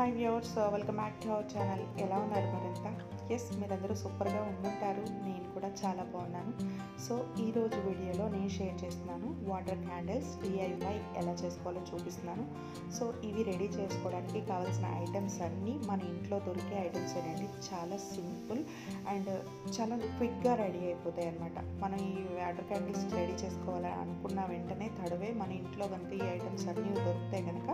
Hi viewers welcome back to our channel. ఎలా ఉన్నారు మీరంతా? ఎస్ మీరందరూ సూపర్గా ఉండుంటారు. నేను కూడా చాలా బాగున్నాను. సో ఈరోజు వీడియోలో నేను షేర్ చేస్తున్నాను వాటర్ క్యాండిల్స్ డిఐవై ఎలా చేసుకోవాలో చూపిస్తున్నాను. సో ఇవి రెడీ చేసుకోవడానికి కావాల్సిన ఐటమ్స్ అన్నీ మన ఇంట్లో దొరికే ఐటమ్స్ అండి చాలా సింపుల్ అండ్ చాలా క్విక్గా రెడీ అయిపోతాయి అనమాట మనం ఈ వాటర్ క్యాండిల్స్ రెడీ చేసుకోవాలని అనుకున్న వెంటనే తడవే మన ఇంట్లో కనుక ఈ ఐటమ్స్ అన్నీ దొరుకుతాయి కనుక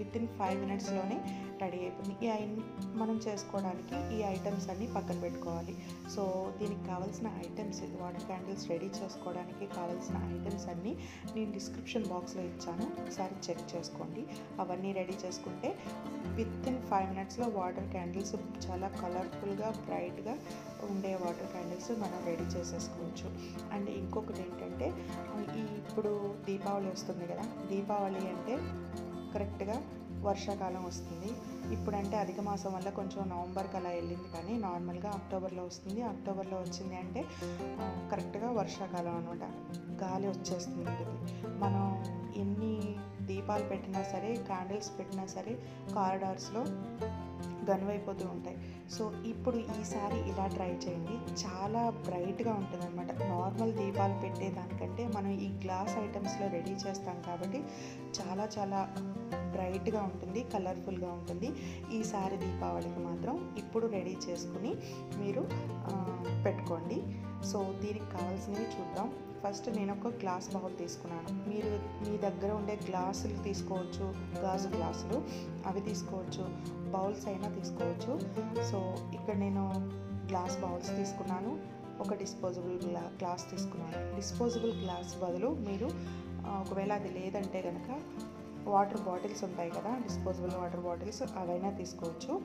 విత్ ఇన్ ఫైవ్ మినిట్స్లోనే రెడీ అయిపోయింది. ఈ ఐ- మనం చేసుకోవడానికి ఈ ఐటమ్స్ అన్నీ పక్కన పెట్టుకోవాలి. సో దీనికి కావాల్సిన ఐటమ్స్ వాటర్ క్యాండిల్స్ రెడీ చేసుకోవడానికి కావాల్సిన ఐటమ్స్ అన్నీ నేను డిస్క్రిప్షన్ బాక్స్లో ఇచ్చాను. ఒకసారి చెక్ చేసుకోండి. అవన్నీ రెడీ చేసుకుంటే విత్ ఇన్ ఫైవ్ మినిట్స్లో వాటర్ క్యాండిల్స్ చాలా కలర్ఫుల్గా బ్రైట్గా ఉండే వాటర్ క్యాండిల్స్ మనం రెడీ చేసేసుకోవచ్చు. అండ్ ఇంకొకటి ఏంటంటే ఈ ఇప్పుడు దీపావళి వస్తుంది కదా దీపావళి అంటే కరెక్ట్గా వర్షాకాలం వస్తుంది. ఇప్పుడంటే అధిక మాసం వల్ల కొంచెం నవంబర్కి అలా వెళ్ళింది కానీ నార్మల్గా అక్టోబర్లో వస్తుంది. అక్టోబర్లో వచ్చింది అంటే కరెక్ట్గా వర్షాకాలం అనమాట గాలి వచ్చేస్తుంది మనం ఎన్ని దీపాలు పెట్టినా సరే క్యాండిల్స్ పెట్టినా సరే కారిడార్స్లో గనువైపోతూ ఉంటాయి. సో ఇప్పుడు ఈసారి ఇలా ట్రై చేయండి. చాలా బ్రైట్గా ఉంటుంది అనమాట నార్మల్ దీపాలు పెట్టేదానికంటే మనం ఈ గ్లాస్ ఐటమ్స్లో రెడీ చేస్తాం కాబట్టి చాలా చాలా బ్రైట్గా ఉంటుంది కలర్ఫుల్గా ఉంటుంది. ఈసారి దీపావళికి మాత్రం ఇప్పుడు రెడీ చేసుకుని మీరు పెట్టుకోండి. సో దీనికి కావాల్సినవి చూద్దాం. ఫస్ట్ నేను ఒక గ్లాస్ బౌల్ తీసుకున్నాను. మీరు మీ దగ్గర ఉండే గ్లాసులు తీసుకోవచ్చు గాజు గ్లాసులు అవి తీసుకోవచ్చు బౌల్స్ అయినా తీసుకోవచ్చు. సో ఇక్కడ నేను గ్లాస్ బౌల్స్ తీసుకున్నాను. ఒక డిస్పోజబుల్ గ్లా గ్లాస్ తీసుకున్నాను. డిస్పోజబుల్ గ్లాస్ బదులు మీరు ఒకవేళ అది లేదంటే కనుక వాటర్ బాటిల్స్ ఉంటాయి కదా డిస్పోజబుల్ వాటర్ బాటిల్స్ అవైనా తీసుకోవచ్చు.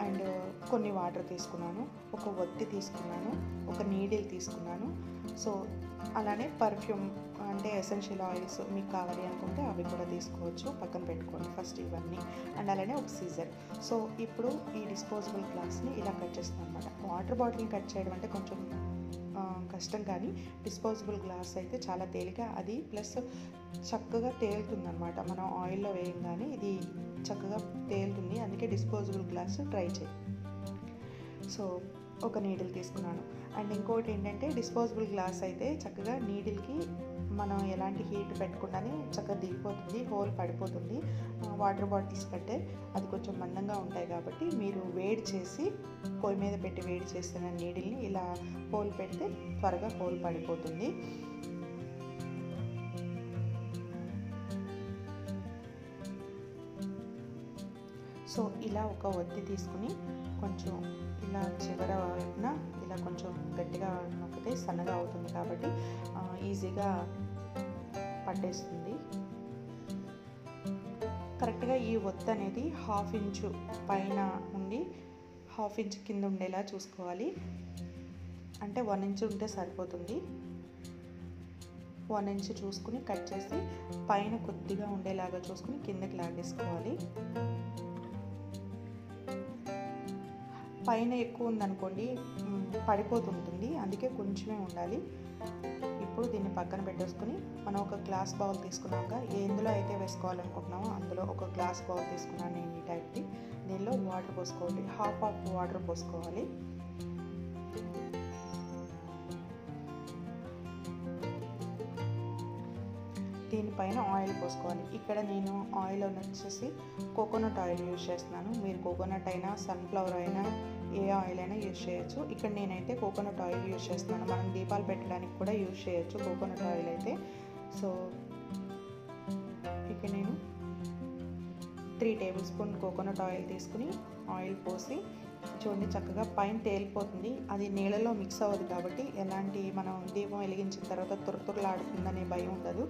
అండ్ కొన్ని వాటర్ తీసుకున్నాను. ఒక ఒత్తి తీసుకున్నాను. ఒక నీడిల్ తీసుకున్నాను. సో అలానే పర్ఫ్యూమ్ అంటే ఎసెన్షియల్ ఆయిల్స్ మీకు కావాలి అనుకుంటే అవి కూడా తీసుకోవచ్చు. పక్కన పెట్టుకోండి ఫస్ట్ ఇవన్నీ. అండ్ అలానే ఒక సీజర్ సో ఇప్పుడు ఈ డిస్పోజబుల్ గ్లాస్ని ఇలా కట్ చేస్తాను అనమాట వాటర్ బాటిల్ కట్ చేయడం అంటే కొంచెం కష్టం కానీ డిస్పోజబుల్ గ్లాస్ అయితే చాలా తేలిక. అది ప్లస్ చక్కగా తేలుతుంది మనం ఆయిల్లో వేయంగానే ఇది చక్కగా తేలుతుంది. అందుకే డిస్పోజబుల్ గ్లాస్ ట్రై చేయి. సో ఒక నీడిల్ తీసుకున్నాను. అండ్ ఇంకోటి ఏంటంటే డిస్పోజబుల్ గ్లాస్ అయితే చక్కగా నీడిల్కి మనం ఎలాంటి హీట్ పెట్టకుండానే చక్కగా దిగిపోతుంది హోల్ పడిపోతుంది. వాటర్ బాటిల్స్ కంటే అది కొంచెం మందంగా ఉంటాయి కాబట్టి మీరు వేడి చేసి పొయ్యి మీద పెట్టి వేడి చేస్తున్న నీడిల్ని ఇలా హోల్ పెడితే త్వరగా హోల్ పడిపోతుంది. సో ఇలా ఒక ఒత్తి తీసుకుని కొంచెం ఇలా చివర వైపున కొంచెం గట్టిగా నొక్కితే సన్నగా అవుతుంది కాబట్టి ఈజీగా పట్టేస్తుంది. కరెక్ట్గా ఈ ఒత్తు అనేది హాఫ్ ఇంచు పైన ఉండి హాఫ్ ఇంచ్ కింద ఉండేలా చూసుకోవాలి. అంటే వన్ ఇంచ్ ఉంటే సరిపోతుంది. వన్ ఇంచ్ చూసుకుని కట్ చేసి పైన కొద్దిగా ఉండేలాగా చూసుకుని కిందకి లాగేసుకోవాలి. పైన ఎక్కువ ఉందనుకోండి పడిపోతుంటుంది. అందుకే కొంచెమే ఉండాలి. ఇప్పుడు దీన్ని పక్కన పెట్టేసుకుని మనం ఒక గ్లాస్ బౌల్ తీసుకున్నాక ఎందులో అయితే వేసుకోవాలనుకుంటున్నామో అందులో ఒక గ్లాస్ బౌల్ తీసుకున్నాను నేను ఈ టైప్ది. దీనిలో వాటర్ పోసుకోవాలి. హాఫ్ ఆఫ్ వాటర్ పోసుకోవాలి. దీనిపైన ఆయిల్ పోసుకోవాలి. ఇక్కడ నేను ఆయిల్ వచ్చేసి కోకోనట్ ఆయిల్ యూజ్ చేస్తున్నాను. మీరు కోకోనట్ అయినా సన్ఫ్లవర్ అయినా ఏ ఆయిల్ అయినా యూజ్ చేయొచ్చు. ఇక్కడ నేనైతే కోకోనట్ ఆయిల్ యూజ్ చేస్తున్నాను. మనం దీపాలు పెట్టడానికి కూడా యూజ్ చేయొచ్చు కోకోనట్ ఆయిల్ అయితే. సో ఇక్కడ నేను three tablespoon coconut oil తీసుకుని ఆయిల్ పోసి చూడండి చక్కగా పైన తేలిపోతుంది. అది నీళ్ళలో మిక్స్ అవ్వదు కాబట్టి ఎలాంటి మనం దీపం వెలిగించిన తర్వాత తురతురలాడుతుందనే భయం ఉండదు.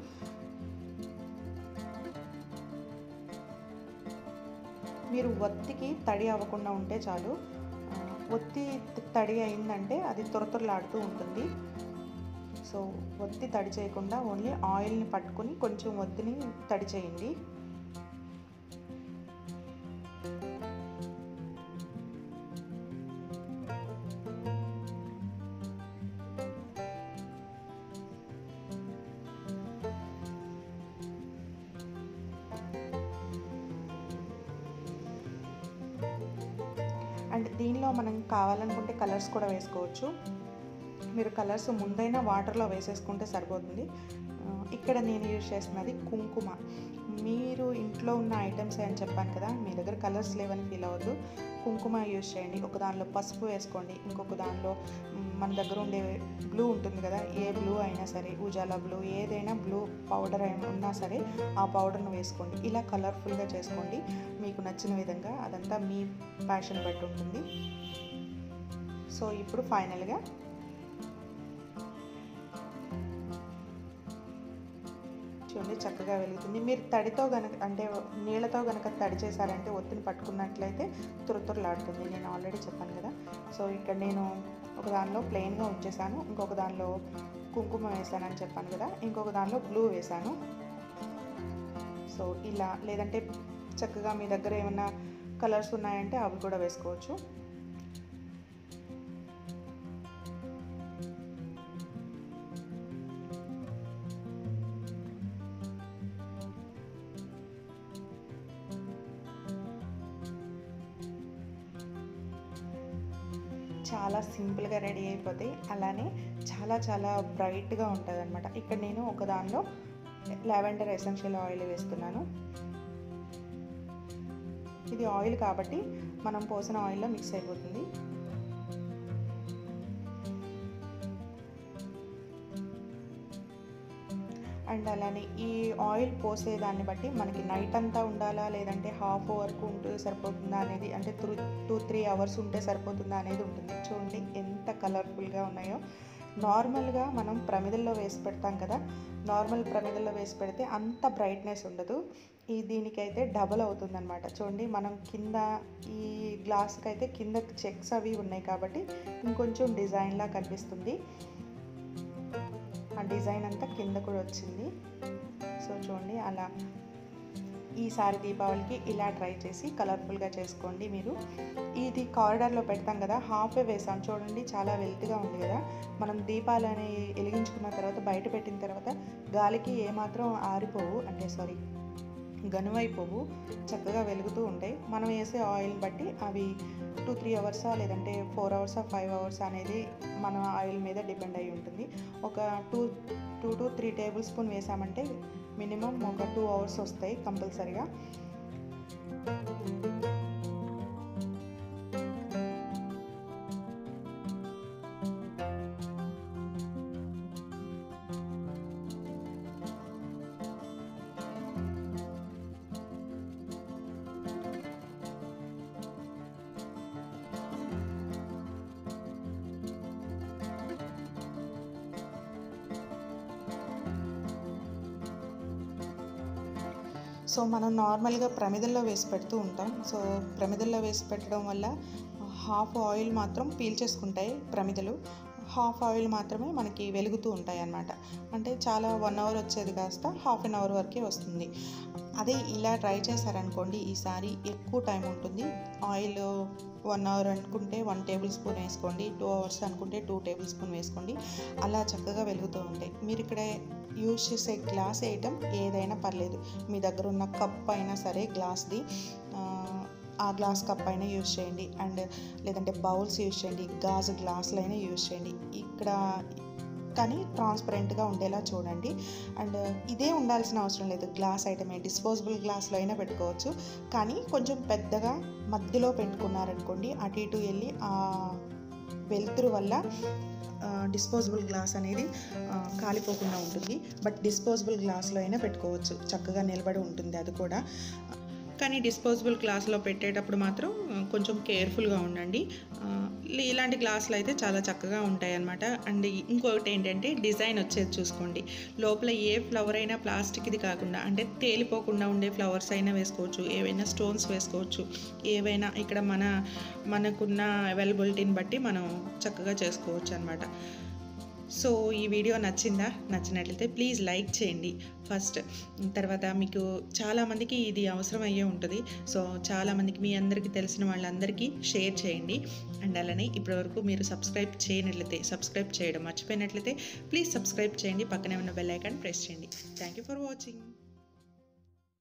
మీరు ఒత్తికి తడి అవ్వకుండా ఉంటే చాలు. ఒత్తి తడి అయిందంటే అది తురతురలాడుతూ ఉంటుంది. సో ఒత్తి తడి చేయకుండా ఓన్లీ ఆయిల్ని పట్టుకొని కొంచెం ఒత్తిని తడి చేయండి. అండ్ దీనిలో మనం కావాలనుకుంటే కలర్స్ కూడా వేసుకోవచ్చు. మీరు కలర్స్ ముందైనా వాటర్లో వేసేసుకుంటే సరిపోతుంది. ఇక్కడ నేను యూజ్ చేస్తున్నది కుంకుమ. మీరు ఇంట్లో ఉన్న ఐటమ్స్ అని చెప్పాను కదా మీ దగ్గర కలర్స్ లేవని ఫీల్ అవ్వద్దు. కుంకుమ యూజ్ చేయండి. ఒక దానిలో పసుపు వేసుకోండి. ఇంకొక దానిలో మన దగ్గర ఉండే బ్లూ ఉంటుంది కదా ఏ బ్లూ అయినా సరే ఉజాలా బ్లూ ఏదైనా బ్లూ పౌడర్ అయినా ఉన్నా సరే ఆ పౌడర్ను వేసుకోండి. ఇలా కలర్ఫుల్గా చేసుకోండి. మీకు నచ్చిన విధంగా అదంతా మీ ప్యాషన్ బట్టి ఉంటుంది. సో ఇప్పుడు ఫైనల్గా చూడండి చక్కగా వెలుగుతుంది. మీరు తడితో గనక అంటే నీళ్ళతో గనక తడి చేశారంటే ఒత్తిని పట్టుకున్నట్లయితే తురతురలాడుతుంది. నేను ఆల్రెడీ చెప్పాను కదా. సో ఇక్కడ నేను ఒక దానిలో ప్లెయిన్గా ఉంచేసాను ఇంకొక దానిలో కుంకుమ వేసానని చెప్పాను కదా. ఇంకొక దానిలో బ్లూ వేసాను సో ఇలా లేదంటే చక్కగా మీ దగ్గర ఏమైనా కలర్స్ ఉన్నాయంటే అవి కూడా వేసుకోవచ్చు. చాలా సింపుల్గా రెడీ అయిపోతాయి అలానే చాలా చాలా బ్రైట్గా ఉంటుంది అనమాట ఇక్కడ నేను ఒక దానిలో లావెండర్ ఎసెన్షియల్ ఆయిల్ వేస్తున్నాను. ఇది ఆయిల్ కాబట్టి మనం పోసిన ఆయిల్లో మిక్స్ అయిపోతుంది. అండ్ అలానే ఈ ఆయిల్ పోసేదాన్ని బట్టి మనకి నైట్ అంతా ఉండాలా? లేదంటే హాఫ్ వరకు ఉంటే సరిపోతుందా అనేది? అంటే త్రూ టూ త్రీ అవర్స్ ఉంటే సరిపోతుందా అనేది ఉంటుంది. చూడండి ఎంత కలర్ఫుల్గా ఉన్నాయో. నార్మల్గా మనం ప్రమిదల్లో వేసి పెడతాం కదా? నార్మల్ ప్రమిదల్లో వేసి పెడితే అంత బ్రైట్నెస్ ఉండదు. ఈ దీనికైతే డబల్ అవుతుందన్నమాట. చూడండి మనం కింద ఈ గ్లాస్కి అయితే కింద చెక్స్ అవి ఉన్నాయి కాబట్టి ఇంకొంచెం డిజైన్లా కనిపిస్తుంది. డిజైన్ అంతా కింద కూడా వచ్చింది. సో చూడండి అలా ఈసారి దీపావళికి ఇలా ట్రై చేసి కలర్ఫుల్గా చేసుకోండి మీరు. ఇది కారిడార్లో పెడతాం కదా హాఫే వేసాం. చూడండి చాలా వెల్త్గా ఉంది కదా. మనం దీపాలని వెలిగించుకున్న తర్వాత బయట పెట్టిన తర్వాత గాలికి ఏమాత్రం ఆరిపోవు. అంటే సారీ గనువైపోవు చక్కగా వెలుగుతూ ఉంటాయి. మనం వేసే ఆయిల్ బట్టి అవి టూ త్రీ అవర్సా లేదంటే ఫోర్ అవర్సా ఫైవ్ అవర్స్ అనేది మన ఆయిల్ మీద డిపెండ్ అయి ఉంటుంది. ఒక two two to three tablespoon వేసామంటే మినిమం ఒక టూ అవర్స్ వస్తాయి కంపల్సరిగా. సో మనం నార్మల్గా ప్రమిదల్లో వేసి పెడుతూ ఉంటాం. సో ప్రమిదల్లో వేసి పెట్టడం వల్ల హాఫ్ ఆయిల్ మాత్రం పీల్చేసుకుంటాయి ప్రమిదలు. హాఫ్ ఆయిల్ మాత్రమే మనకి వెలుగుతూ ఉంటాయి అన్నమాట. అంటే చాలా వన్ అవర్ వచ్చేది కాస్త హాఫ్ అన్ అవర్ వరకే వస్తుంది. అదే ఇలా ట్రై చేశారనుకోండి ఈసారి ఎక్కువ టైం ఉంటుంది. ఆయిల్ వన్ అవర్ అనుకుంటే వన్ టేబుల్ స్పూన్ వేసుకోండి టూ అవర్స్ అనుకుంటే టూ టేబుల్ స్పూన్ వేసుకోండి. అలా చక్కగా వెలుగుతూ ఉంటాయి. మీరు ఇక్కడ యూజ్ చేసే గ్లాస్ వేయటం ఏదైనా పర్లేదు. మీ దగ్గర ఉన్న కప్ అయినా సరే గ్లాస్ది ఆ, ఆ గ్లాస్ కప్ అయినా యూజ్ చేయండి. అండ్ లేదంటే బౌల్స్ యూజ్ చేయండి గాజు గ్లాసులు అయినా యూజ్ చేయండి. ఇక్కడ కానీ ట్రాన్స్పరెంట్గా ఉండేలా చూడండి. అండ్ ఇదే ఉండాల్సిన అవసరం లేదు. గ్లాస్ ఐటమే డిస్పోజబుల్ గ్లాస్లో అయినా పెట్టుకోవచ్చు. కానీ కొంచెం పెద్దగా మధ్యలో పెట్టుకున్నారనుకోండి అటు ఇటు వెళ్ళి ఆ వెలుతురు వల్ల డిస్పోజబుల్ గ్లాస్ అనేది కాలిపోకుండా ఉంటుంది. బట్ డిస్పోజబుల్ గ్లాస్లో అయినా పెట్టుకోవచ్చు. చక్కగా నిలబడి ఉంటుంది అది కూడా. కానీ డిస్పోజబుల్ గ్లాస్లో పెట్టేటప్పుడు మాత్రం కొంచెం కేర్ఫుల్గా ఉండండి. ఇలాంటి గ్లాసులు అయితే చాలా చక్కగా ఉంటాయి అన్నమాట అండ్ ఇంకొకటి ఏంటంటే డిజైన్ వచ్చేది చూసుకోండి. లోపల ఏ ఫ్లవర్ అయినా ప్లాస్టిక్ది కాకుండా అంటే తేలిపోకుండా ఉండే ఫ్లవర్స్ అయినా వేసుకోవచ్చు. ఏవైనా స్టోన్స్ వేసుకోవచ్చు. ఏవైనా ఇక్కడ మన మనకున్న అవైలబిలిటీని బట్టి మనం చక్కగా చేసుకోవచ్చు అనమాట సో ఈ వీడియో నచ్చిందా? నచ్చినట్లయితే ప్లీజ్ లైక్ చేయండి. ఫస్ట్ తర్వాత మీకు చాలామందికి ఇది అవసరం అయ్యే ఉంటుంది. సో చాలామందికి మీ అందరికీ తెలిసిన వాళ్ళందరికీ షేర్ చేయండి. అండ్ అలానే ఇప్పటివరకు మీరు సబ్స్క్రైబ్ చేయనట్లయితే సబ్స్క్రైబ్ చేయడం మర్చిపోయినట్లయితే ప్లీజ్ సబ్స్క్రైబ్ చేయండి. పక్కనే ఉన్న బెల్ ఐకాన్ ప్రెస్ చేయండి. Thank you for watching.